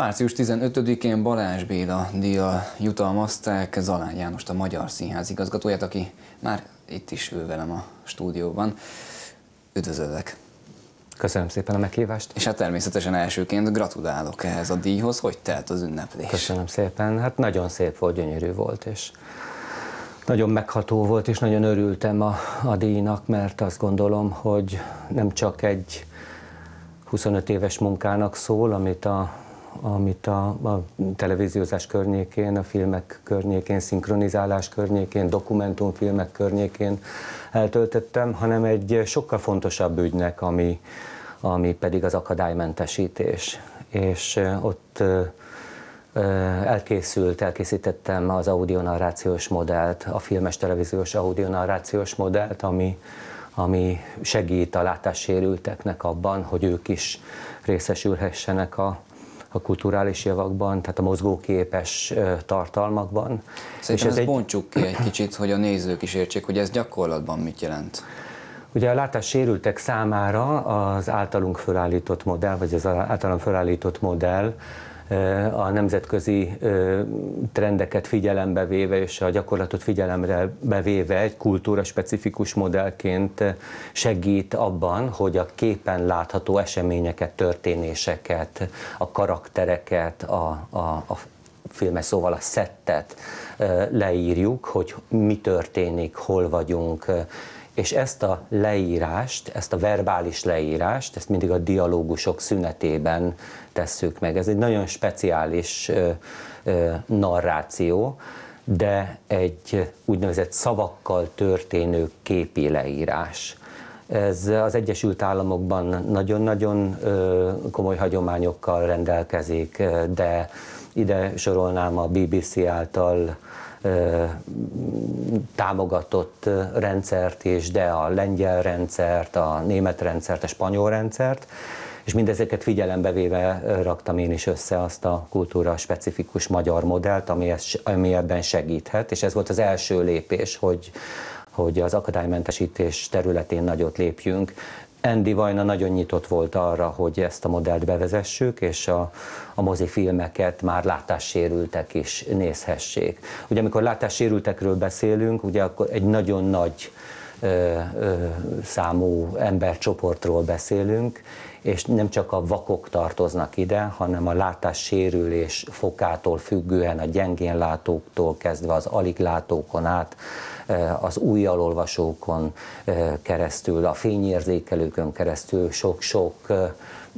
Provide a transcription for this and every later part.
Március 15-én Balázs Béla díjjal jutalmazták Zalány Jánost, a Magyar Színház igazgatóját, aki már itt is ül velem a stúdióban. Üdvözöllek! Köszönöm szépen a meghívást. És hát természetesen elsőként gratulálok ehhez a díjhoz. Hogy telt az ünneplés? Köszönöm szépen. Hát nagyon szép volt, gyönyörű volt, és nagyon megható volt, és nagyon örültem a, a díjnak, mert azt gondolom, hogy nem csak egy 25 éves munkának szól, amit a, amit a, a televíziózás környékén, a filmek környékén, szinkronizálás környékén, dokumentumfilmek környékén eltöltöttem, hanem egy sokkal fontosabb ügynek, ami, ami pedig az akadálymentesítés. És ott elkészült, elkészítettem az audionarrációs modellt, a filmes televíziós audionarrációs modellt, ami, ami segít a látássérülteknek abban, hogy ők is részesülhessenek a, a kulturális javakban, tehát a mozgóképes tartalmakban. Szerintem és ez ezt egy... bontsuk ki egy kicsit, hogy a nézők is értsék, hogy ez gyakorlatban mit jelent. Ugye a látássérültek számára az általunk felállított modell, vagy az általunk felállított modell a nemzetközi trendeket figyelembe véve és a gyakorlatot figyelembe bevéve egy kultúra specifikus modellként segít abban, hogy a képen látható eseményeket, történéseket, a karaktereket, a, a, a filmes szóval a szettet leírjuk, hogy mi történik, hol vagyunk, és ezt a leírást, ezt a verbális leírást, ezt mindig a dialógusok szünetében tesszük meg. Ez egy nagyon speciális ö, ö, narráció, de egy úgynevezett szavakkal történő képi leírás. Ez az Egyesült Államokban nagyon-nagyon komoly hagyományokkal rendelkezik, de ide sorolnám a BBC által támogatott rendszert is, de a lengyel rendszert, a német rendszert, a spanyol rendszert, és mindezeket figyelembe véve raktam én is össze azt a kultúra specifikus magyar modellt, ami, ez, ami ebben segíthet, és ez volt az első lépés, hogy, hogy az akadálymentesítés területén nagyot lépjünk. Andy Vajna nagyon nyitott volt arra, hogy ezt a modellt bevezessük, és a, a mozifilmeket már látássérültek is nézhessék. Ugye amikor látássérültekről beszélünk, ugye akkor egy nagyon nagy ö, ö, számú embercsoportról beszélünk, és nem csak a vakok tartoznak ide, hanem a látássérülés fokától függően a gyengén látóktól kezdve az alig látókon át, az új alolvasókon keresztül, a fényérzékelőkön keresztül sok-sok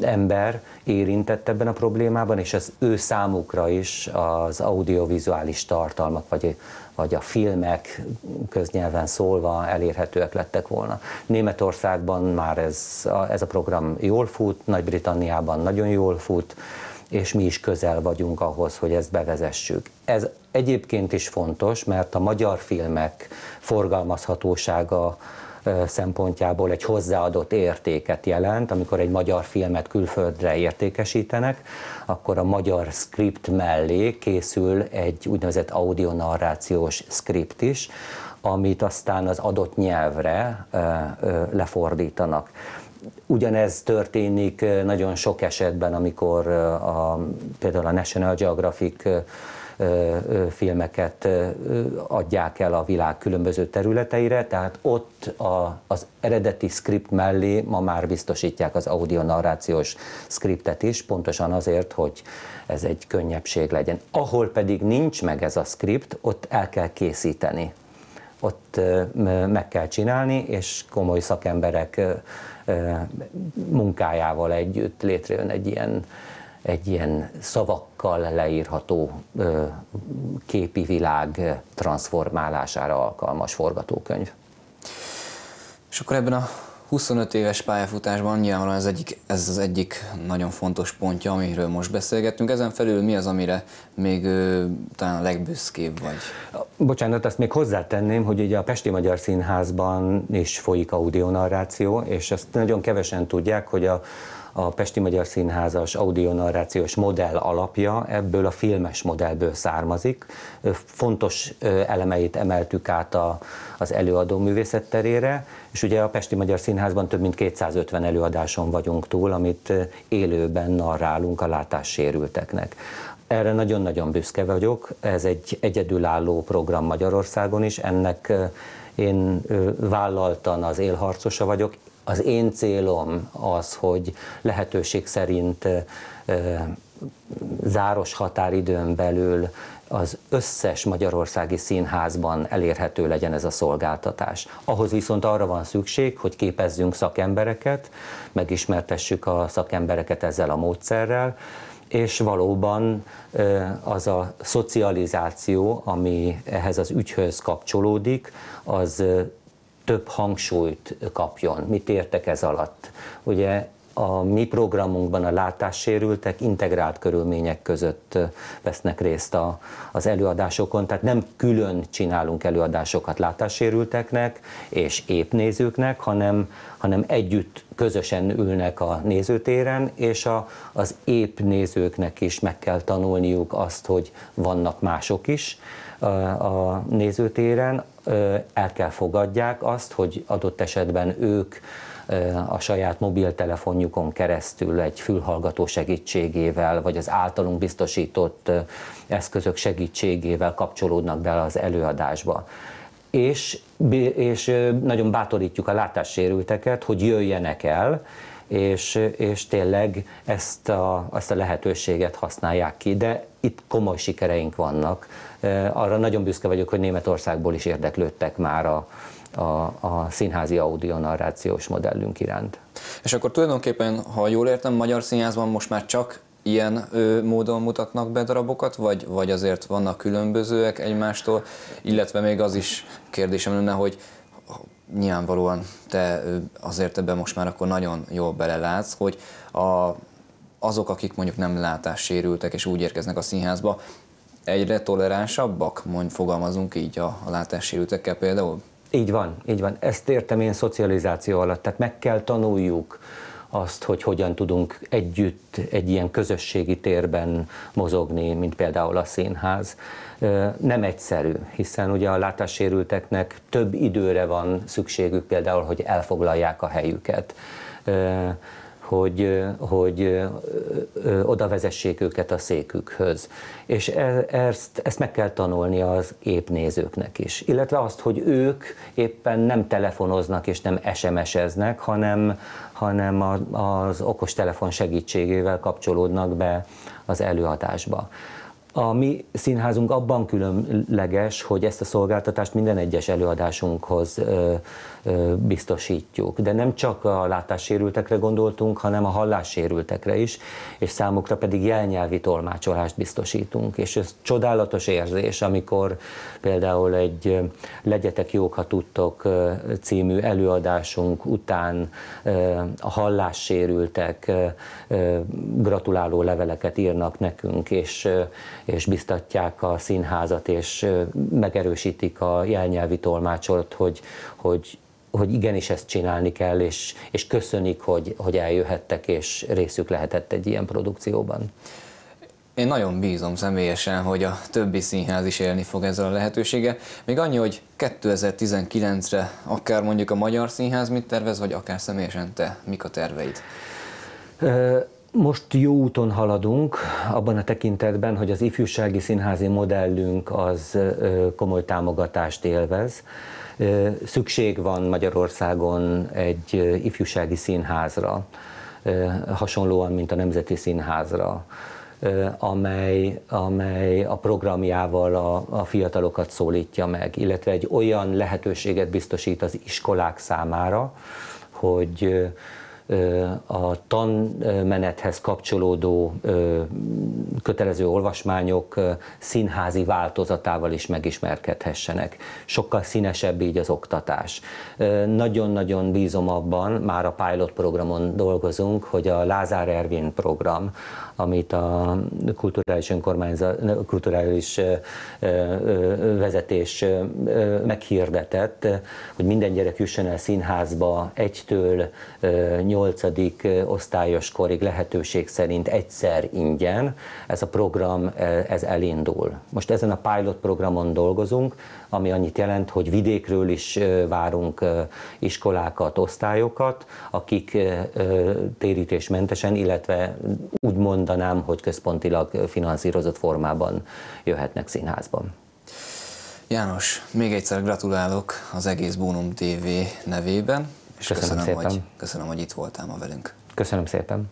ember érintett ebben a problémában, és az ő számukra is az audiovizuális tartalmak, vagy, vagy a filmek köznyelven szólva elérhetőek lettek volna. Németországban már ez ez a program jól fut, Nagy-Britanniában nagyon jól fut, és mi is közel vagyunk ahhoz, hogy ezt bevezessük. Ez egyébként is fontos, mert a magyar filmek forgalmazhatósága szempontjából egy hozzáadott értéket jelent. Amikor egy magyar filmet külföldre értékesítenek, akkor a magyar script mellé készül egy úgynevezett audionarrációs script is, amit aztán az adott nyelvre lefordítanak. Ugyanez történik nagyon sok esetben, amikor a, például a National Geographic filmeket adják el a világ különböző területeire, tehát ott a, az eredeti script mellé ma már biztosítják az audio narrációs scriptet is, pontosan azért, hogy ez egy könnyebbség legyen. Ahol pedig nincs meg ez a script, ott el kell készíteni ott meg kell csinálni, és komoly szakemberek munkájával együtt létrejön egy ilyen, egy ilyen szavakkal leírható képi világ transformálására alkalmas forgatókönyv. És akkor ebben a 25 éves pályafutásban nyilvánvalóan ez, egyik, ez az egyik nagyon fontos pontja, amiről most beszélgettünk. Ezen felül mi az, amire még ö, talán a legbüszkébb vagy? Bocsánat, azt még hozzátenném, hogy ugye a Pesti Magyar Színházban is folyik audionarráció, és ezt nagyon kevesen tudják, hogy a, a Pesti Magyar Színházas audionarrációs modell alapja ebből a filmes modellből származik. Fontos elemeit emeltük át a, az előadó művészet terére, és ugye a Pesti Magyar Színházban több mint 250 előadáson vagyunk túl, amit élőben narrálunk a látássérülteknek. Erre nagyon-nagyon büszke vagyok, ez egy egyedülálló program Magyarországon is, ennek én vállaltan az élharcosa vagyok. Az én célom az, hogy lehetőség szerint záros határidőn belül az összes magyarországi színházban elérhető legyen ez a szolgáltatás. Ahhoz viszont arra van szükség, hogy képezzünk szakembereket, megismertessük a szakembereket ezzel a módszerrel, és valóban az a szocializáció, ami ehhez az ügyhöz kapcsolódik, az több hangsúlyt kapjon. Mit értek ez alatt? Ugye a mi programunkban a látássérültek integrált körülmények között vesznek részt a, az előadásokon, tehát nem külön csinálunk előadásokat látássérülteknek és épp nézőknek, hanem, hanem együtt közösen ülnek a nézőtéren, és a, az épp nézőknek is meg kell tanulniuk azt, hogy vannak mások is a, a nézőtéren, el kell fogadják azt, hogy adott esetben ők a saját mobiltelefonjukon keresztül egy fülhallgató segítségével, vagy az általunk biztosított eszközök segítségével kapcsolódnak bele az előadásba. És, és nagyon bátorítjuk a látássérülteket, hogy jöjjenek el, és, és tényleg ezt a, ezt a lehetőséget használják ki, de itt komoly sikereink vannak. Arra nagyon büszke vagyok, hogy Németországból is érdeklődtek már a, a, a színházi audionarrációs modellünk iránt. És akkor tulajdonképpen, ha jól értem, Magyar Színházban most már csak ilyen ö, módon mutatnak be darabokat, vagy, vagy azért vannak különbözőek egymástól, illetve még az is kérdésem lenne, hogy nyilvánvalóan te azért ebben most már akkor nagyon jól belelátsz, hogy a, azok, akik mondjuk nem látássérültek és úgy érkeznek a színházba, egyre toleránsabbak, mondj, fogalmazunk így a, a látássérültekkel például? Így van, így van. Ezt értem én szocializáció alatt. Tehát meg kell tanuljuk azt, hogy hogyan tudunk együtt egy ilyen közösségi térben mozogni, mint például a színház. Nem egyszerű, hiszen ugye a látássérülteknek több időre van szükségük például, hogy elfoglalják a helyüket hogy, hogy oda vezessék őket a székükhöz. És e, ezt, ezt meg kell tanulni az épp nézőknek is. Illetve azt, hogy ők éppen nem telefonoznak és nem SMS-eznek, hanem, hanem az okostelefon segítségével kapcsolódnak be az előadásba. A mi színházunk abban különleges, hogy ezt a szolgáltatást minden egyes előadásunkhoz biztosítjuk. De nem csak a látássérültekre gondoltunk, hanem a hallássérültekre is, és számukra pedig jelnyelvi tolmácsolást biztosítunk. És ez csodálatos érzés, amikor például egy Legyetek jók, ha tudtok című előadásunk után a hallássérültek gratuláló leveleket írnak nekünk, és, és biztatják a színházat, és megerősítik a jelnyelvi tolmácsolat, hogy, hogy hogy igenis ezt csinálni kell, és, és köszönik, hogy, hogy eljöhettek, és részük lehetett egy ilyen produkcióban. Én nagyon bízom személyesen, hogy a többi színház is élni fog ezzel a lehetősége. Még annyi, hogy 2019-re akár mondjuk a Magyar Színház mit tervez, vagy akár személyesen te, mik a terveid? Most jó úton haladunk abban a tekintetben, hogy az ifjúsági színházi modellünk az komoly támogatást élvez. Szükség van Magyarországon egy ifjúsági színházra, hasonlóan, mint a Nemzeti Színházra, amely, amely a programjával a, a fiatalokat szólítja meg, illetve egy olyan lehetőséget biztosít az iskolák számára, hogy a tanmenethez kapcsolódó kötelező olvasmányok színházi változatával is megismerkedhessenek. Sokkal színesebb így az oktatás. Nagyon-nagyon bízom abban, már a pilot programon dolgozunk, hogy a Lázár Ervin program, amit a kulturális önkormányzat, kulturális vezetés meghirdetett, hogy minden gyerek jusson el színházba egytől 8. osztályos korig lehetőség szerint egyszer ingyen ez a program ez elindul. Most ezen a pilot programon dolgozunk, ami annyit jelent, hogy vidékről is várunk iskolákat, osztályokat, akik térítésmentesen, illetve úgy mondanám, hogy központilag finanszírozott formában jöhetnek színházban. János, még egyszer gratulálok az egész Bónum TV nevében, és köszönöm, köszönöm, szépen. Hogy, köszönöm, hogy itt voltál ma velünk. Köszönöm szépen.